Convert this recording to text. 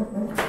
Mm-hmm.